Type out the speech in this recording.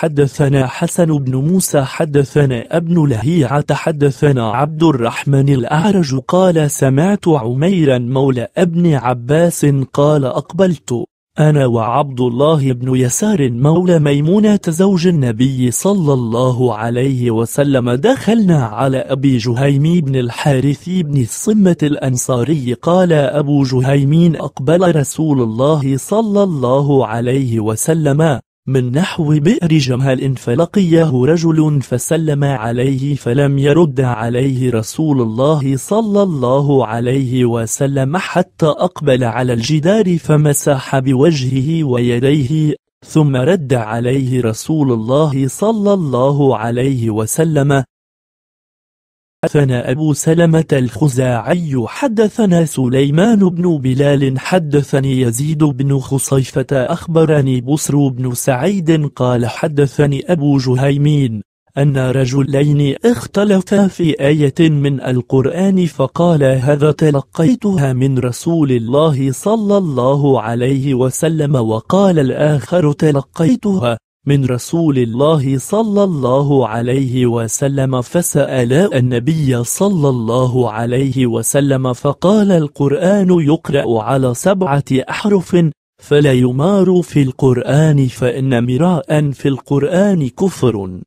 حدثنا حسن بن موسى حدثنا ابن لهيعة حدثنا عبد الرحمن الأعرج قال سمعت عميرا مولى ابن عباس قال أقبلت أنا وعبد الله بن يسار مولى ميمونة زوج النبي صلى الله عليه وسلم دخلنا على أبي جهيم بن الحارث بن الصمة الأنصاري قال أبو جهيمين أقبل رسول الله صلى الله عليه وسلم. من نحو بئر جمال فلقيه رجل فسلم عليه فلم يرد عليه رسول الله صلى الله عليه وسلم حتى أقبل على الجدار فمسح بوجهه ويديه ثم رد عليه رسول الله صلى الله عليه وسلم حدثنا أبو سلمة الخزاعي حدثنا سليمان بن بلال حدثني يزيد بن خصيفة أخبرني بصر بن سعيد قال حدثني أبو جهيمين أن رجلين اختلفا في آية من القرآن فقال هذا تلقيتها من رسول الله صلى الله عليه وسلم وقال الآخر تلقيتها من رسول الله صلى الله عليه وسلم فسأل النبي صلى الله عليه وسلم فقال القرآن يقرأ على سبعة أحرف فلا يمار في القرآن فإن مراء في القرآن كفر.